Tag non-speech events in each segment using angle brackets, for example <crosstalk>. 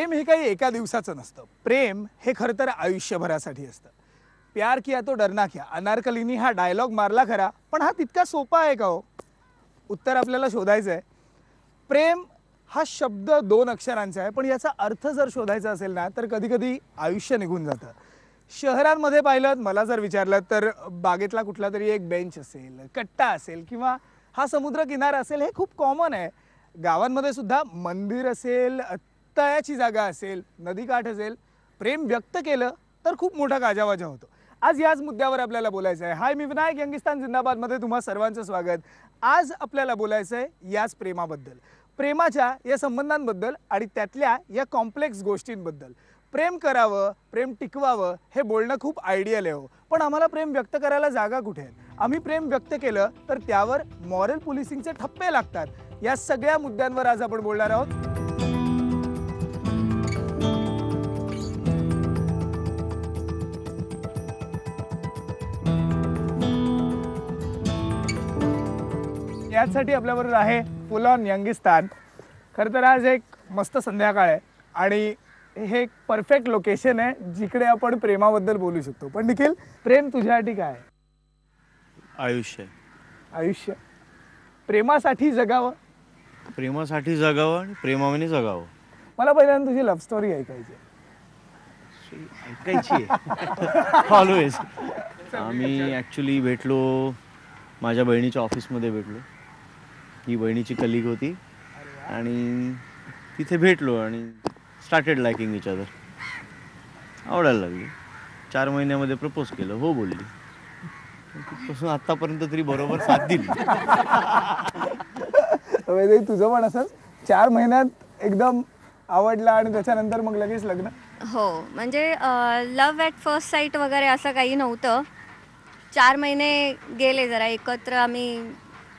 प्रेम हे काही एका दिवसाचं नसतं. प्रेम हे खरं तर आयुष्यभरासाठी असतं. प्यार किया तो डरना किया? अनारकलीनी हा डायलॉग मारला खरा पण हा तितका सोपा आहे का हो? उत्तर आपल्याला शोधायचं आहे प्रेम हा शब्द दोन अक्षरांचा आहे पण याचा अर्थ जर शोधायचा असेल ना तर कधी कधी आयुष्य निघून जातं. शहरांमध्ये पाहिलं मला जर विचारलं तर बागेतला कुठला तरी एक बेंच असेल कट्टा असेल किंवा हा समुद्र किनारा असेल हे खूप कॉमन आहे. गावांमध्ये सुद्धा मंदिर असेल तळ्याची जागा असेल नदीकाठ असेल प्रेम व्यक्त केलं तर खूप मोठा गाजावाजा होतो. आज याच मुद्द्यावर आपल्याला बोलायचं आहे. हाय मी विनायक यंगिस्तान जिंदाबादमध्ये तुम्हा सर्वांचं स्वागत. आज आपल्याला बोलायचं आहे याच प्रेमाबद्दल. प्रेमाच्या या संबंधांबद्दल आणि त्यातल्या या कॉम्प्लेक्स गोष्टींबद्दल. प्रेम करावं प्रेम टिकवावं हे बोलणं खूप आयडियल आहे हो. पण आम्हाला प्रेम व्यक्त करायला जागा कुठे आहे? आम्ही प्रेम व्यक्त केलं तर त्यावर मॉरल पोलिसिंगचे ठप्पे लागतात. या सगळ्या मुद्द्यांवर आज आपण बोलणार आहोत. यासाठी आपल्याबरोबर आहे फुल ऑन यंगिस्तान. खरं तर आज एक मस्त संध्याकाळ आहे आणि हे एक परफेक्ट लोकेशन आहे जिकडे आपण प्रेमाबद्दल बोलू शकतो. पण निखिल प्रेम तुझ्यासाठी काय आहे? आयुष्य. आयुष्य. प्रेमासाठी जगावं? प्रेमासाठी जगावं आणि प्रेमाने जगावं. मला पहिल्यांदा तुझी लव्ह स्टोरी ऐकायची आहे. ऐकायची ऑलवेज आम्ही ॲक्च्युली भेटलो माझ्या बहिणीच्या ऑफिसमध्ये भेटलो. ही बहिणीची कलिग होती. आणि तिथे भेटलो आणि स्टार्टेड लायकिंग इच अदर आवडायला लागली. चार महिन्यामध्ये प्रपोज केलं. हो बोलली. तिथपासून आत्तापर्यंत तरी बरोबर साथ दिली. <laughs> तुझं पण असंच? चार महिन्यात एकदम आवडला आणि त्याच्यानंतर मग लगेच लग्न? हो. म्हणजे लव्ह ॲट फर्स्ट साईट वगैरे असं काही नव्हतं. चार महिने गेले जरा एकत्र आम्ही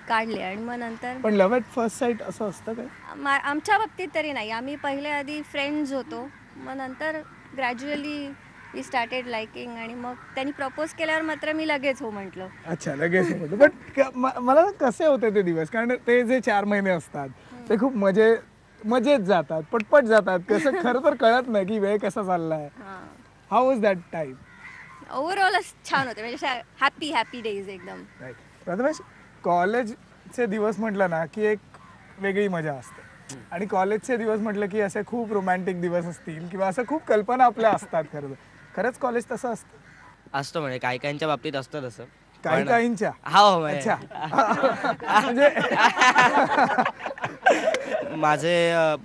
काढले आणि मग नंतर पण लव्ह एट फर्स्ट साईट असं असतं काय? आमच्या बाबतीत तरी नाही. आम्ही पहिले आधी फ्रेंड्स होतो. मग नंतर ग्रॅज्युअली वी स्टार्टेड लाइकिंग आणि मग त्यांनी प्रपोज केल्यावर मात्र मी लगेच हो म्हटलं. अच्छा लगेच होतं पण मला ना कसे होते ते दिवस? कारण ते जे चार महिने असतात ते खूप मजे मजेत जातात पटपट जातात. कसं खरं तर कळत नाही की वेळ कसा चाललाय. हां. हाऊ वॉज दॅट टाईम ओव्हरऑलच छान होते. म्हणजे हॅपी हॅपी डेज एकदम. राईट प्रथमेश कॉलेजचे दिवस म्हटलं ना की एक वेगळी मजा असते. आणि कॉलेजचे दिवस म्हटलं की असे खूप रोमॅन्टिक दिवस असतील किंवा असं खूप कल्पना आपल्या असतात खरं. खरंच कॉलेज तसं असतं. असतं म्हणजे काही काहींच्या बाबतीत असतं तसं. काही काहींच्या हा हो अच्छा. <laughs> म्हणजे माझे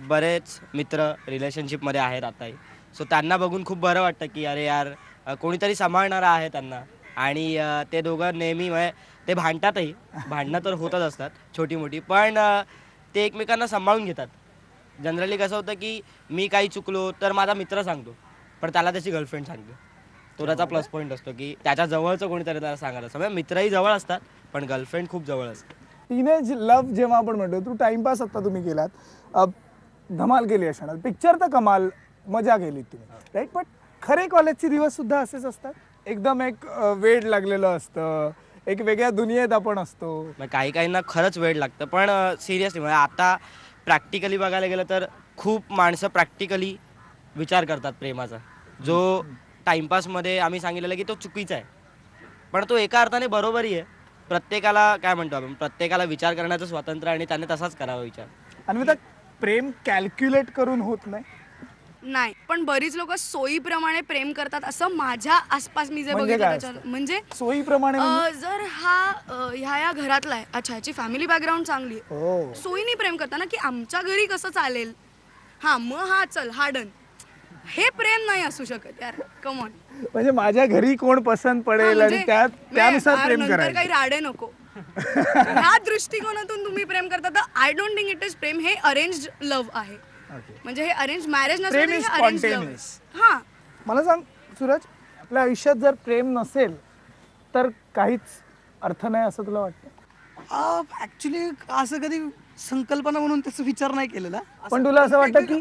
बरेच मित्र रिलेशनशिपमध्ये आहेत आताही. सो त्यांना बघून खूप बरं वाटतं की अरे यार कोणीतरी सांभाळणारा आहे त्यांना. आणि ते दोघं नेहमी म्हणजे ते भांडतातही. भांडणं तर होतच असतात छोटी मोठी पण ते एकमेकांना सांभाळून घेतात. जनरली कसं होतं की मी काही चुकलो तर माझा मित्र सांगतो पण त्याला त्याची गर्लफ्रेंड सांगते. तो त्याचा प्लस पॉईंट असतो की त्याच्या जवळचं कोणीतरी त्याला सांगत असतं. म्हणजे मित्रही जवळ असतात पण गर्लफ्रेंड खूप जवळ असते. टीनेज लव्ह जेव्हा आपण म्हणतो तू टाइमपास आता तुम्ही केलात. धमाल केली असणार पिक्चर तर कमाल मजा केली तुम्ही. राईट पण खरे कॉलेजचे दिवस सुद्धा असेच असतात. एकदम एक वेड लागलेलं असतं. एक वेगळ्या दुनियेत आपण असतो. मग काही काहींना खरंच वेळ लागतं पण सिरियसली म्हणजे आता प्रॅक्टिकली बघायला गेलं तर खूप माणसं प्रॅक्टिकली विचार करतात प्रेमाचा. जो टाईमपासमध्ये आम्ही सांगितलेलं की तो चुकीचा आहे. पण तो एका अर्थाने बरोबरही आहे. प्रत्येकाला काय म्हणतो आपण? प्रत्येकाला विचार करण्याचं स्वातंत्र्य आणि त्याने तसाच करावा विचार. आणि मग प्रेम कॅल्क्युलेट करून होत नाही. नाही. पण बरीच लोक सोयीप्रमाणे प्रेम करतात असं माझ्या आसपास मी जे म्हणजे बघितलं काय म्हणजे सोयीप्रमाणे म्हणजे? अं, जर हा अं, ह्या या घरातला आहे अच्छा ह्याची फॅमिली बॅकग्राऊंड चांगली आहे. हो. सोयीने प्रेम करताना की आमच्या घरी कसं चालेल? हा मग हा चल हा डन हे प्रेम नाही असू शकत यार. कमॉन म्हणजे माझ्या घरी कोण पसंत पडेल आणि त्यात त्यानुसार प्रेम म्हणजे काही करायचं. राडे नको. ह्या दृष्टिकोनातून तुम्ही प्रेम करता तर I don't think it is प्रेम. हे अरेंज लव्ह आहे. म्हणजे हे अरेंज मॅरेज. हा मला सांग सूरज आपल्या आयुष्यात जर प्रेम नसेल तर काहीच अर्थ नाही असं तुला वाटतं? ऍक्च्युली असं कधी संकल्पना म्हणून त्याचा विचार नाही केलेला. पण तुला असं वाटतं की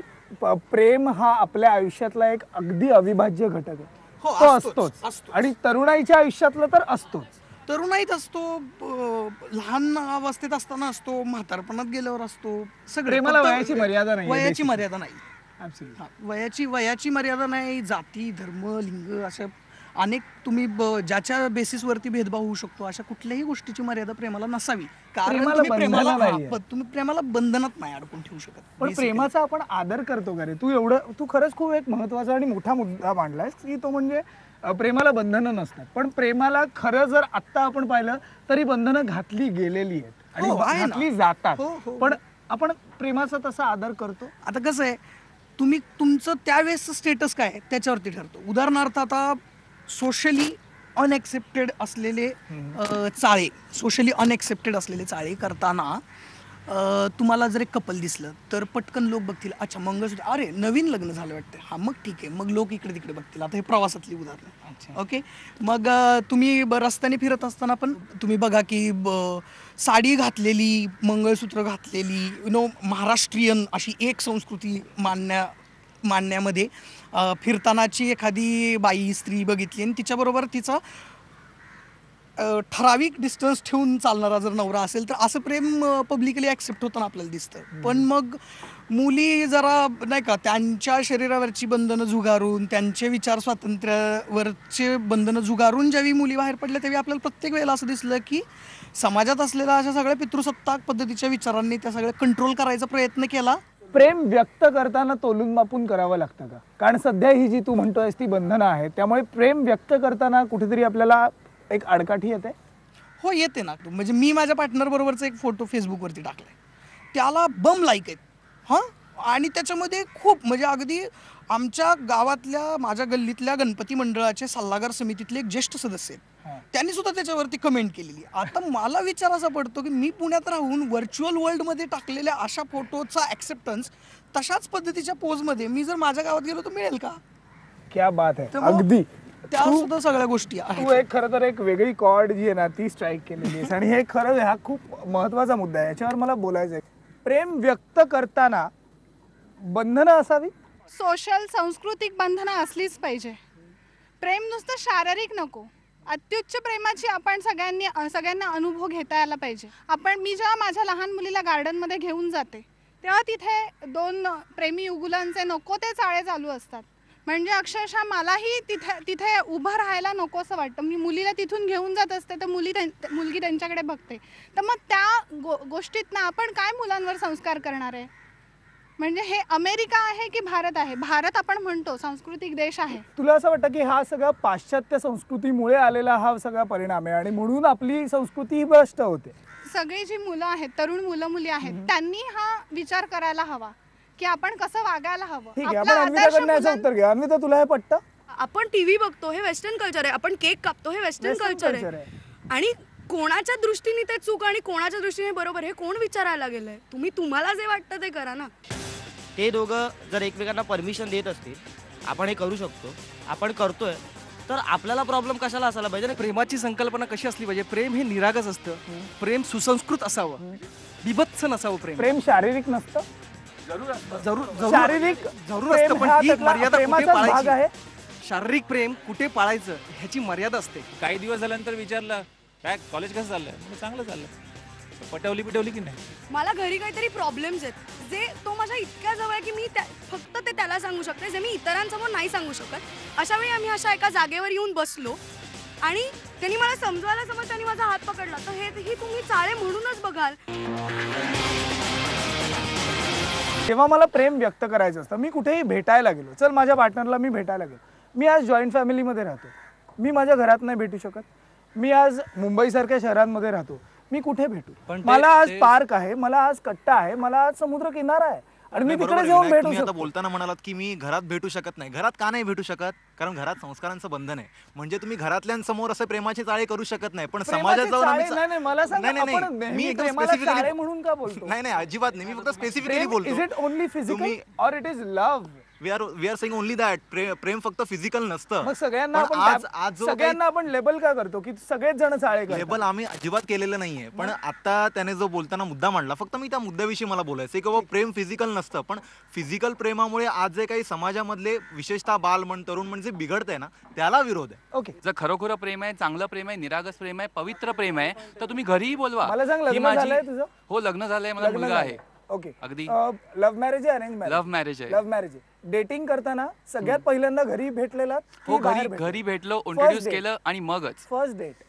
प्रेम हा आपल्या आयुष्यातला एक अगदी अविभाज्य घटक आहे. हो, तो असतोच. आणि तरुणाईच्या आयुष्यातला तर असतोच. तरुणाईत असतो लहान अवस्थेत असताना असतो म्हातारपणात गेल्यावर असतो सगळे वयाची मर्यादा नाहीये, वयाची. मर्यादा नाही. वयाची वयाची मर्यादा नाही जाती धर्म लिंग अशा अनेक तुम्ही ज्याच्या बेसिसवरती भेदभाव होऊ शकतो अशा कुठल्याही गोष्टीची मर्यादा प्रेमाला नसावी. कारण प्रेमाला तुम्ही प्रेमाला बंधनात नाही अडकून ठेवू शकत पण. प्रेमाचा आपण आदर करतो का रे? तू एवढं तू खरंच खूप एक महत्त्वाचा आणि मोठा मुद्दा मांडलायस की तो म्हणजे प्रेमाला बंधनं नसतात. पण प्रेमाला खरं जर आत्ता आपण पाहिलं तरी बंधनं घातली गेलेली आहेत. आणि हो. घातली जातात. हो, हो. पण आपण प्रेमाचा तसा आदर करतो. आता कसं आहे तुम्ही तुमचं त्यावेळेसचं स्टेटस काय त्याच्यावरती ठरतो. उदाहरणार्थ आता सोशली अनएक्सेप्टेड असलेले चाळे सोशली अनएक्सेप्टेड असलेले चाळे करताना अ, तुम्हाला जर एक कपल दिसलं तर पटकन लोक बघतील अच्छा मंगळसूत्र. अरे नवीन लग्न झालं वाटतं. हा मग ठीक आहे. मग लोक इकडे तिकडे बघतील. आता हे प्रवासातली उदाहरणं. ओके? मग अ, तुम्ही ब- रस्त्याने फिरत असताना पण तुम्ही बघा की ब- साडी घातलेली मंगळसूत्र घातलेली यु नो महाराष्ट्रीयन अशी एक संस्कृती मानण्या मानण्यामध्ये अ, फिरतानाची एखादी बाई स्त्री बघितली आणि तिच्याबरोबर तिचा ठराविक डिस्टन्स ठेवून चालणारा जर नवरा असेल तर असं प्रेम पब्लिकली ॲक्सेप्ट होताना आपल्याला दिसतं. पण मग मुली जरा नाही का त्यांच्या शरीरावरची बंधनं झुगारून त्यांचे विचार स्वातंत्र्यावरचे बंधनं झुगारून ज्यावेळी मुली बाहेर पडल्या त्यावेळी आपल्याला प्रत्येक वेळेला असं दिसलं की समाजात असलेल्या अशा सगळ्या पितृसत्ताक पद्धतीच्या विचारांनी त्या सगळ्या कंट्रोल करायचा प्रयत्न केला. प्रेम व्यक्त करताना तोलून मापून करावं लागतं का? कारण सध्या ही जी तू म्हणतोयस ती बंधनं आहेत त्यामुळे प्रेम व्यक्त करताना कुठेतरी आपल्याला एक आडकाठी येते? हो येते ना. म्हणजे मी माझ्या पार्टनर बरोबरचा एक फोटो फेसबुकवरती टाकलाय. त्याला बम लाईक आहेत. हां? आणि त्याच्यामध्ये खूप म्हणजे अगदी आमच्या गावातल्या माझ्या गल्लीतल्या गणपती मंडळाचे सल्लागार समितीतले एक ज्येष्ठ सदस्य आहेत. त्यांनी सुद्धा त्याच्यावरती कमेंट केलेली आता मला विचार असा पडतो की मी पुण्यात राहून व्हर्च्युअल वर्ल्डमध्ये टाकलेल्या अशा फोटोचा ॲक्सेप्टन्स तशाच पद्धतीच्या पोजमध्ये मी जर माझ्या गावात गेलो तर मिळेल का? क्या बात आहे. अगदी. त्या सुद्धा सगळ्या गोष्टी आहेत. तू एक खरं तर एक वेगळी कॉर्ड जी आहे ना ती स्ट्राईक केलेली आणि हे खरं हा खूप महत्त्वाचा मुद्दा आहे. याच्यावर मला बोलायचं आहे प्रेम व्यक्त करताना बंधनं असावी? सोशल सांस्कृतिक बंधनं असलीच पाहिजे. प्रेम नुसतं शारीरिक नको. अत्युच्च प्रेमाची आपण सगळ्यांनी सगळ्यांना अनुभव घेता यायला पाहिजे. आपण मी जेव्हा माझ्या लहान मुलीला गार्डनमध्ये घेऊन जाते तेव्हा तिथे दोन प्रेमी युगुलांचे नको ते चाळे चालू असतात. म्हणजे अक्षरशः मलाही तिथे तिथे उभं राहायला नको असं वाटतं. मी मुलीला तिथून घेऊन जात असते तर मुली त्यां- मुलगी त्यांच्याकडे बघते. तर मग त्या गो गोष्टीतनं आपण काय मुलांवर संस्कार करणार आहे? म्हणजे हे अमेरिका आहे की भारत आहे? भारत आपण म्हणतो सांस्कृतिक देश आहे. तुला असं वाटतं की हा सगळा पाश्चात्य संस्कृतीमुळे आलेला हा सगळा परिणाम आहे आणि म्हणून आपली संस्कृती ही भ्रष्ट होते? सगळी जी मुलं आहेत तरुण मुलं मुली आहेत त्यांनी हा विचार करायला हवा. की आपण कसं वागायला हवं? ठीक आहे आपला आपण आदर्श अन्विताकडनं याचं मुलां- उत्तर घ्या. अन्विता तुला हे पटतं? आपण टीव्ही बघतो हे वेस्टर्न कल्चर आहे. आपण केक कापतो हे वेस्टर्न Western कल्चर culture आहे. आणि कोणाच्या दृष्टीने ते चूक आणि कोणाच्या दृष्टीने बरोबर हे कोण विचारायला गेलंय? तुम्ही तुम्हाला जे वाटतं ते करा ना. ते दोघं जर एकमेकांना परमिशन देत असतील आपण हे करू शकतो. आपण करतोय तर आपल्याला प्रॉब्लेम कशाला असायला पाहिजे? ना प्रेमाची संकल्पना कशी असली पाहिजे? प्रेम हे निरागस असतं. प्रेम सुसंस्कृत असावं. बिभत्स नसावं प्रेम. प्रेम शारीरिक नसतं. जरूर जरूर शारीरिक जरूर प्रेम असतं पण हा मर्यादा कुठे पाळायची? शारीरिक प्रेम कुठे पाळायचं ह्याची मर्यादा असते. काही दिवस झाल्यानंतर विचारलं काय कॉलेज कसं चाललंय? चांगलं चाललंय. पटवली पिटवली की नाही? मला घरी काहीतरी प्रॉब्लेम्स आहेत. जे तो माझ्या इतक्या जवळ आहे की मी त्या फक्त ते त्याला सांगू शकते जे मी इतरांसमोर नाही सांगू शकत. अशा वेळी आम्ही अशा एका जागेवर येऊन बसलो आणि त्यांनी मला समजवायला समज त्यांनी माझा हात पकडला. तर हे ही तुम्ही चाळे म्हणूनच बघाल. जेव्हा मला प्रेम व्यक्त करायचं असतं. मी कुठेही भेटायला गेलो. चल माझ्या पार्टनरला मी भेटायला गेलो. मी आज जॉईंट फॅमिलीमध्ये राहतो. मी माझ्या घरात नाही भेटू शकत. मी आज मुंबईसारख्या शहरांमध्ये राहतो. मी कुठे भेटू? मला आज पार्क आहे मला आज कट्टा आहे मला आज समुद्र किनारा आहे. आणि मी तिकडे जाऊन भेटू तुम्ही आता शकतो बोलताना म्हणालात की मी घरात भेटू शकत नाही. घरात का नाही भेटू शकत? कारण घरात संस्कारांचं बंधन आहे. म्हणजे तुम्ही घरातल्यांसमोर असे प्रेमाचे चाळे करू शकत नाही. पण समाजात जाऊन आम्ही मला सांगा, मी म्हणून का बोलतो? नाही नाही अजिबात नाही. मी फक्त स्पेसिफिकली बोलतो. Is it only physical or it is love we are we are saying only that प्रेम फक्त फिजिकल नसतं. मग सगळ्यांना पण आपण आज आज जो काही- सगळ्यांना आपण लेबल का करतो? की सगळेच जण चाळे करतात. लेबल आम्ही अजिबात केलेलं नाहीये. पण आता त्याने जो बोलताना मुद्दा मांडला फक्त मी त्या मुद्द्याविषयी मला बोलायचं की बाबा प्रेम फिजिकल नसतं. पण फिजिकल प्रेमामुळे आज जे काही समाजामधले विशेषतः बाल म्हण तरुण म्हणजे बिघडतंय ना त्याला विरोध आहे. ओके. जर खरोखर प्रेम आहे चांगलं प्रेम आहे निरागस प्रेम आहे पवित्र प्रेम आहे तर तुम्ही घरीही बोलवा. मला सांग, ही लग्न माझी- झालंय तुझं? हो लग्न झालंय मला लग्न मुलगा झालंय. आहे ओके. अगदी. लव्ह मॅरेज आहे अरेंज मॅरेज. लव्ह मॅरेज आहे. लव्ह मॅरेज आहे. डेटिंग करताना सगळ्यात पहिल्यांदा घरी भेटलेला हो घरी घरी भेटलो इंट्रोड्यूस केलं आणि मगच. First date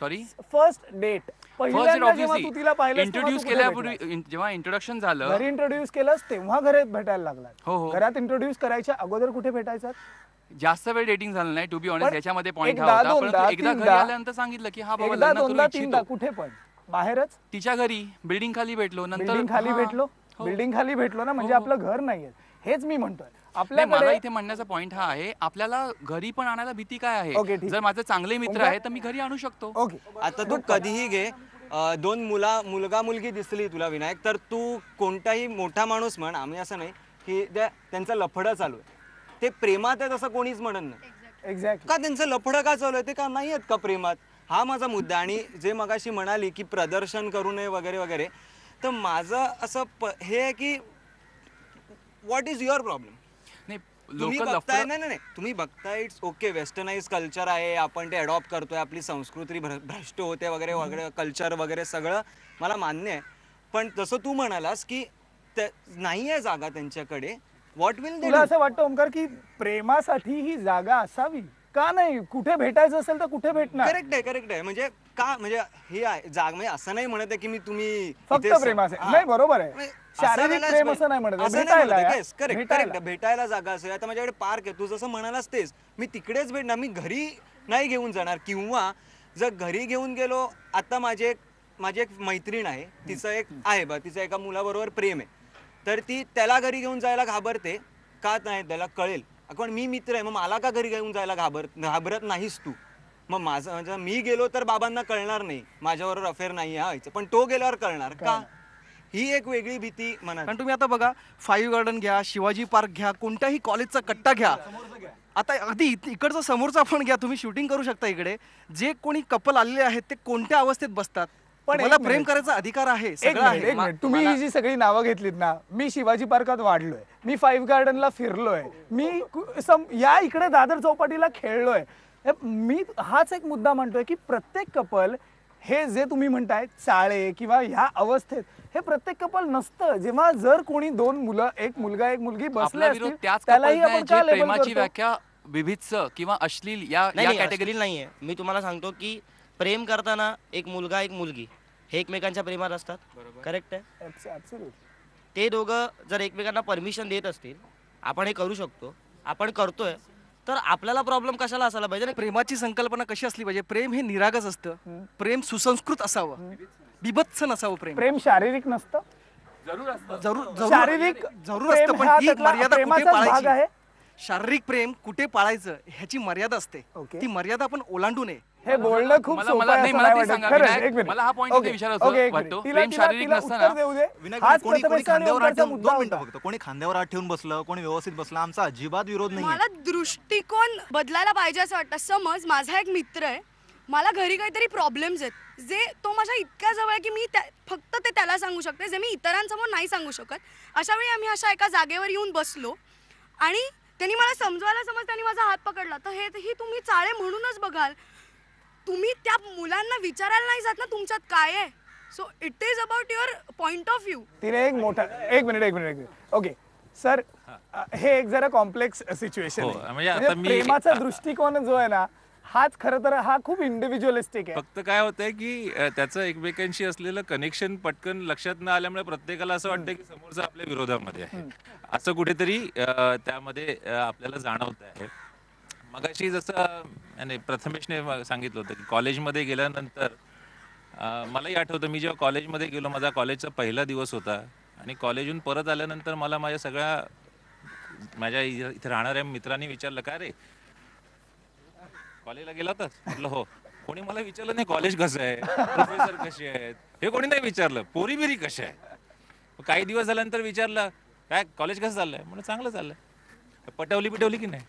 sorry first date introduce केल्यापूर्वी जेव्हा इंट्रोडक्शन झालं घरी इंट्रोड्यूस केलंस तेव्हा घरात भेटायला लागला हो, हो. घरात इंट्रोड्यूस करायच्या अगोदर कुठे भेटायचा जास्त वेळ डेटिंग झालं नाही टू बी ऑनेस्ट याच्यामध्ये पॉईंट हा एकदा, होता. दोनदा, परंतु एकदा घरी आल्यानंतर सांगितलं की हा बाबा लग्न करू इच्छितो. कुठे पण. बाहेरच? तिच्या घरी. बिल्डिंग खाली भेटलो. नंतर बिल्डिंग खाली हा, भेटलो? हो. बिल्डिंग खाली भेटलो ना? म्हणजे हो, हो. आपलं घर नाहीये. हेच मी म्हणतोय. नाही, मला आपल्याकडे इथे म्हणण्याचा पॉईंट हा आहे. आपल्याला घरी पण आणायला भीती काय ओके, आहे ठीक. जर माझे चांगले मित्र? आहे तर मी घरी आणू शकतो. ओके आता तू कधीही घे. अ, दोन मुला मुलगा मुलगी दिसली तुला विनायक तर तू कोणताही मोठा माणूस म्हण आम्ही असं नाही की त्या त्यांचं लफडं चालू आहे. ते प्रेमात आहे तसं कोणीच म्हणत नाही. एक्झॅक्ट का त्यांचं लफडं का चालू आहे? ते का नाही आहेत का प्रेमात? हा माझा मुद्दा आणि जे मगाशी म्हणाली की प्रदर्शन करू नये वगैरे वगैरे तर माझं असं प- हे आहे की व्हॉट इज युअर प्रॉब्लेम नाही तुम्ही लोक बघताय नाही नाही नाही. तुम्ही बघताय इट्स ओके वेस्टर्नाइज कल्चर आहे आपण ते अडॉप्ट करतोय आपली संस्कृती भ्र- भ्रष्ट होते वगैरे वगैरे कल्चर वगैरे सगळं मला मान्य आहे. पण जसं तू म्हणालास की नाही आहे जागा त्यांच्याकडे व्हॉट विल असं वाटतं ओमकार की प्रेमासाठी ही जागा असावी? का नाही? कुठे भेटायचं असेल तर कुठे भेटणार? करेक्ट आहे करेक्ट आहे. म्हणजे का म्हणजे हे आहे जाग म्हणजे असं नाही म्हणत आहे की मी तुम्ही फक्त इथेच- प्रेमाचे हा. नाही बरोबर आहे. नाही, शारीरिक प्रेम. असं नाही म्हणत आहे. भेटायला correct, भेटायला. correct. भेटायला जागा असेल आता माझ्याकडे पार्क आहे. तू जसं म्हणालास तेच. मी तिकडेच भेटणार. मी घरी नाही घेऊन जाणार. किंवा जर घरी घेऊन गेलो आता माझे एक माझी एक मैत्रीण आहे. तिचं एक आहे बा तिचं एका मुलाबरोबर प्रेम आहे. तर ती त्याला घरी घेऊन जायला घाबरते. का नाही? त्याला कळेल. पण मी मित्र आहे मग मला का घरी घेऊन जायला घाबर घाबरत नाहीस तू? मग माझं म्हणजे मी गेलो तर बाबांना कळणार नाही. माझ्याबरोबर अफेअर नाही आहे व्हायचं पण तो गेल्यावर कळणार का? ही एक वेगळी भीती मनात. कारण तुम्ही आता बघा फाईव्ह गार्डन घ्या शिवाजी पार्क घ्या कोणत्याही कॉलेजचा कट्टा घ्या. आता अगदी इकडचं समोरचा पण घ्या तुम्ही शूटिंग करू शकता इकडे. जे कोणी कपल आलेले आहेत ते कोणत्या अवस्थेत बसतात? पण मला एक प्रेम. करायचा अधिकार आहे एक सगळं मिनिट आहे. एक मिनिट तुम्ही ही जी सगळी नावं घेतलीत ना मी शिवाजी पार्कात वाढलोय मी फाईव्ह गार्डनला फिरलोय मी कु- सम- या इकडे दादर चौपाटीला खेळलोय. हे मी हाच एक मुद्दा म्हणतोय की प्रत्येक कपल हे जे तुम्ही म्हणताय चाळे किंवा ह्या अवस्थेत हे प्रत्येक कपल नसतं. जेव्हा जर कोणी दोन मुलं एक मुलगा एक मुलगी बसले आपला विरोध असतील त्याच त्यालाही आपण नाही का जे label प्रेमाची करतो? व्याख्या विभित्स किंवा अश्लील या नाही या नाही, कॅटेगरी अश्लील नाहीये. मी तुम्हाला सांगतो की प्रेम करताना एक मुलगा एक मुलगी हे एकमेकांच्या प्रेमात असतात. करेक्ट आहे. ते दोघं जर एकमेकांना परमिशन देत असतील आपण हे करू शकतो. आपण करतोय तर आपल्याला प्रॉब्लेम कशाला असायला पाहिजे? ना प्रेमाची संकल्पना कशी असली पाहिजे? प्रेम हे निरागस असतं. प्रेम सुसंस्कृत असावं. बिभत्स नसावं प्रेम. प्रेम शारीरिक नसतं. जरूर जरूर शारीरिक जरूर प्रेम असतं पण हा ती मर्यादा कुठे पाळायची? शारीरिक प्रेम कुठे पाळायचं? ह्याची मर्यादा असते. ती मर्यादा आपण ओलांडू नये. हे बोलणं खूप मला- हा कोणी खांद्यावर ओंकारचा ठेवून मुद्दा दोन मिनिटं होता. फक्त. कोणी खांद्यावर हात ठेवून बसलं कोणी व्यवस्थित बसलं आमचा अजिबात विरोध नाही मला दृष्टिकोन बदलायला पाहिजे असं वाटतं. समज माझा एक मित्र आहे मला घरी काहीतरी प्रॉब्लेम्स आहेत जे तो माझ्या इतक्या जवळ आहे की मी फक्त ते त्याला सांगू शकते जे मी इतरांसमोर नाही सांगू शकत. अशा वेळी आम्ही अशा एका जागेवर येऊन बसलो आणि त्यांनी मला समजवायला समज त्यांनी माझा हात पकडला. तर हे ही तुम्ही चाळे म्हणूनच बघाल. तुम्ही त्या मुलांना विचारायला नाही जात ना तुमच्यात काय आहे? So it is about your point of view तिने एक मोठा एक मिनिट एक मिनिट एक मिनिट. ओके सर हे. एक जरा कॉम्प्लेक्स सिच्युएशन हो, आहे. म्हणजे आता म्हणजे मी- प्रेमाचा दृष्टिकोन जो आहे ना हाच खरं तर हा खूप इंडिव्हिज्युअलिस्टिक आहे. फक्त काय होतंय की त्याचं एकमेकांशी असलेलं कनेक्शन पटकन लक्षात न आल्यामुळे प्रत्येकाला असं वाटतं की समोरचा आपल्या विरोधामध्ये आहे. असं कुठेतरी त्यामध्ये आपल्याला जाणवत आहे मगाशी जसं याने प्रथमेशने सांगितलं होतं की कॉलेजमध्ये गेल्यानंतर मलाही आठवतं मी जेव्हा कॉलेजमध्ये गेलो माझा कॉलेजचा पहिला दिवस होता. आणि कॉलेजहून परत आल्यानंतर मला माझ्या सगळ्या माझ्या इथे राहणाऱ्या मित्रांनी विचारलं का रे? कॉलेजला गेला होतास? म्हटलं हो. कोणी मला विचारलं नाही कॉलेज कसं आहे? प्रोफेसर कसे आहेत? हे कोणी नाही विचारलं. पोरी बिरी कशा आहे? काही दिवस झाल्यानंतर विचारलं काय कॉलेज कसं चाललंय? म्हणून चांगलं चाललंय. पटवली पिटवली की नाही?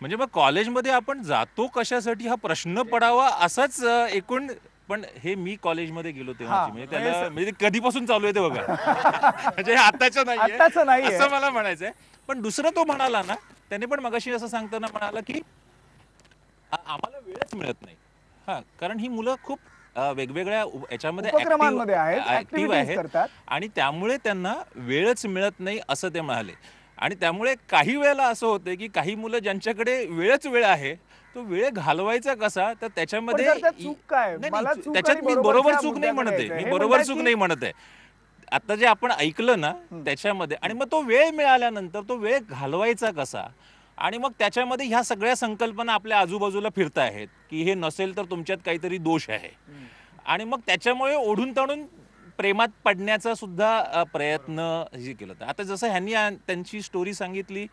म्हणजे मग कॉलेजमध्ये आपण जातो कशासाठी हा प्रश्न पडावा असाच एकूण पण हे मी कॉलेजमध्ये गेलो तेव्हा म्हणजे म्हणजे त्याला म्हणजे कधीपासून चालू आहे ते बघा. <laughs> म्हणजे हे आताचं नाहीये. आत्ताचं नाहीये. असं मला म्हणायचंय. पण दुसरं तो म्हणाला ना त्याने पण मगाशी असं सांगताना म्हणाला की आम्हाला वेळच मिळत नाही. हा कारण ही मुलं खूप वेगवेगळ्या याच्यामध्ये ऍक्टिव्ह आहेत. आणि त्यामुळे त्यांना वेळच मिळत नाही असं ते म्हणाले. आणि त्यामुळे काही वेळेला असं होतं की काही मुलं ज्यांच्याकडे वेळच वेळ आहे तो वेळ घालवायचा कसा? तर त्याच्यामध्ये त्याच्यात मी बरोबर चूक नाही म्हणत आहे. मी बरोबर चूक नाही म्हणत आहे. आता जे आपण ऐकलं ना त्याच्यामध्ये आणि मग तो वेळ मिळाल्यानंतर तो वेळ घालवायचा कसा? आणि मग त्याच्यामध्ये ह्या सगळ्या संकल्पना आपल्या आजूबाजूला फिरत आहेत की हे नसेल तर तुमच्यात काहीतरी दोष आहे. आणि मग त्याच्यामुळे ओढून ताणून प्रेमात पडण्याचा सुद्धा प्रयत्न हे केलं होतं. आता जसं ह्यांनी त्यांची स्टोरी सांगितली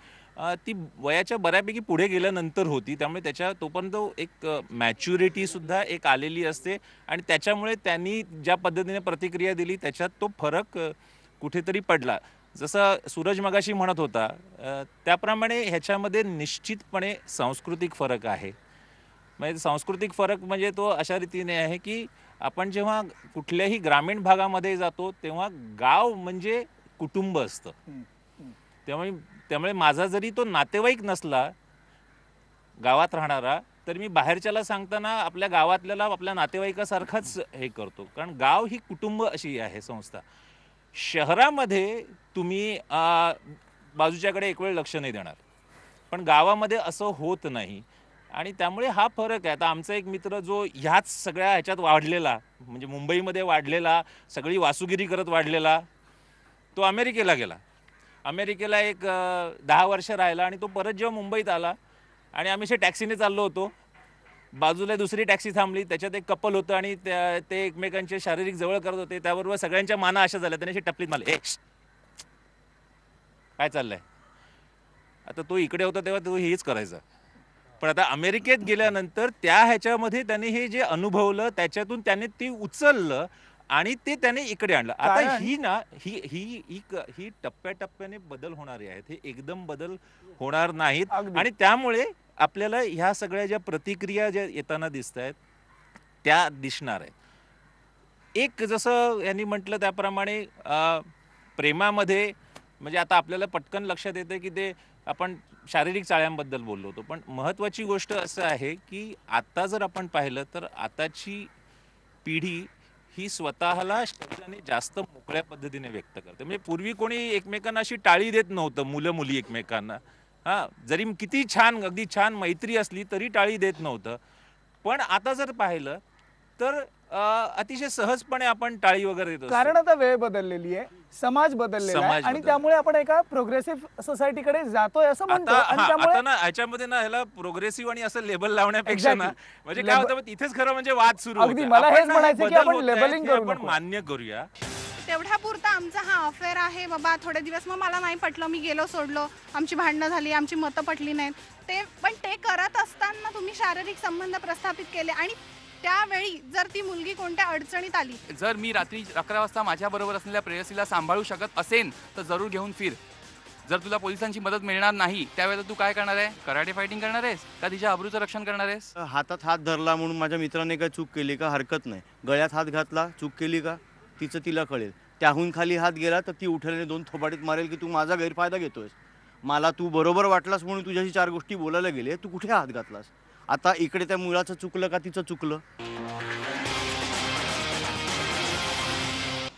ती वयाच्या बऱ्यापैकी पुढे गेल्यानंतर होती. त्यामुळे त्याच्या तोपर्यंत एक मॅच्युरिटी सुद्धा एक आलेली असते. आणि त्याच्यामुळे त्यांनी ज्या पद्धतीने प्रतिक्रिया दिली त्याच्यात तो फरक कुठेतरी पडला. जसं सूरज मगाशी म्हणत होता त्याप्रमाणे ह्याच्यामध्ये निश्चितपणे सांस्कृतिक फरक आहे. म्हणजे सांस्कृतिक फरक म्हणजे तो अशा रीतीने आहे की आपण जेव्हा कुठल्याही ग्रामीण भागामध्ये जातो तेव्हा गाव म्हणजे कुटुंब असतं. त्यामुळे त्यामुळे माझा जरी तो नातेवाईक नसला गावात राहणारा तर मी बाहेरच्याला सांगताना आपल्या गावातल्याला आपल्या नातेवाईकासारखाच हे करतो. कारण गाव ही कुटुंब अशी आहे संस्था. शहरामध्ये तुम्ही बाजूच्याकडे एक वेळ लक्ष नाही देणार. पण गावामध्ये असं होत नाही. आणि त्यामुळे हा फरक आहे. आता आमचा एक मित्र जो ह्याच सगळ्या ह्याच्यात वाढलेला म्हणजे मुंबईमध्ये वाढलेला सगळी वासुगिरी करत वाढलेला तो अमेरिकेला गेला. अमेरिकेला एक दहा वर्ष राहिला आणि तो परत जेव्हा मुंबईत आला आणि आम्ही असे टॅक्सीने चाललो होतो बाजूला दुसरी टॅक्सी थांबली त्याच्यात एक कपल होतं आणि त्या ते एकमेकांचे शारीरिक जवळ करत होते त्याबरोबर सगळ्यांच्या माना अशा झाल्या त्याने अशी टपलीत मला ए काय चाललंय? आता तो इकडे होता तेव्हा तो हेच करायचा. पण आता अमेरिकेत गेल्यानंतर त्या ह्याच्यामध्ये त्याने हे जे अनुभवलं त्याच्यातून त्याने ते उचललं आणि ते त्याने इकडे आणलं. आता ही ना ही ही ही ही टप्प्याटप्प्याने बदल होणारे आहेत. हे एकदम बदल होणार नाहीत. आणि त्यामुळे आपल्याला ह्या सगळ्या ज्या प्रतिक्रिया ज्या येताना दिसत आहेत त्या दिसणार आहेत. एक जसं यांनी म्हटलं त्याप्रमाणे अ, प्रेमामध्ये म्हणजे आता आपल्याला पटकन लक्षात येतं की ते आपण शारीरिक चाळ्यांबद्दल बोललो होतो पण महत्त्वाची गोष्ट असं आहे की आता जर आपण पाहिलं तर आताची पिढी ही स्वतःला शब्दाने जास्त मोकळ्या पद्धतीने व्यक्त करते. म्हणजे पूर्वी कोणी एकमेकांना अशी टाळी देत नव्हतं मुलं मुली एकमेकांना. हां जरी किती छान अगदी छान मैत्री असली तरी टाळी देत नव्हतं. पण आता जर पाहिलं तर अतिशय सहजपणे आपण टाळी वगैरे देत. कारण आता वेळ बदललेली आहे समाज बदललेला आहे समाज आणि. त्यामुळे आपण एका प्रोग्रेसिव्ह सोसायटीकडे जातोय असं म्हणतो आणि त्यामुळे आता ना ह्याच्यामध्ये ना ह्याला प्रोग्रेसिव्ह आणि असं लेबल लावण्यापेक्षा ना. म्हणजे काय होतं तिथेच खरं म्हणजे वाद सुरू अगदी होतो. मला हेच हे म्हणायचं की आपण हे करू आपण. मान्य करूया तेवढ्या पुरता आमचा हा अफेअर आहे बाबा थोडे दिवस मग मला नाही पटलं मी गेलो सोडलो आमची भांडणं झाली आमची मतं पटली नाहीत ते पण ते करत असताना तुम्ही शारीरिक संबंध प्रस्थापित केले आणि त्यावेळी जर ती मुलगी कोणत्या अडचणीत आली? जर मी रात्री अकरा वाजता माझ्याबरोबर असलेल्या प्रेयसीला सांभाळू शकत असेन तर जरूर घेऊन फिर. जर तुला पोलिसांची मदत मिळणार नाही त्यावेळेला तू काय करणार आहे? कराटे फायटिंग करणार आहेस? का तिच्या अब्रूचं रक्षण करणार आहेस? हातात हात धरला म्हणून माझ्या मित्राने काय चूक केली का? हरकत नाही. गळ्यात हात घातला चूक केली का? तिचं तिला कळेल. त्याहून खाली हात गेला तर ती उठल्याने दोन थोबाडीत मारेल की तू माझा गैरफायदा घेतोयस. मला तू बरोबर वाटलास म्हणून तुझ्याशी चार गोष्टी बोलायला गेले तू कुठे हात घातलास? आता इकडे त्या मुलाचं चुकलं का तिचं चुकलं?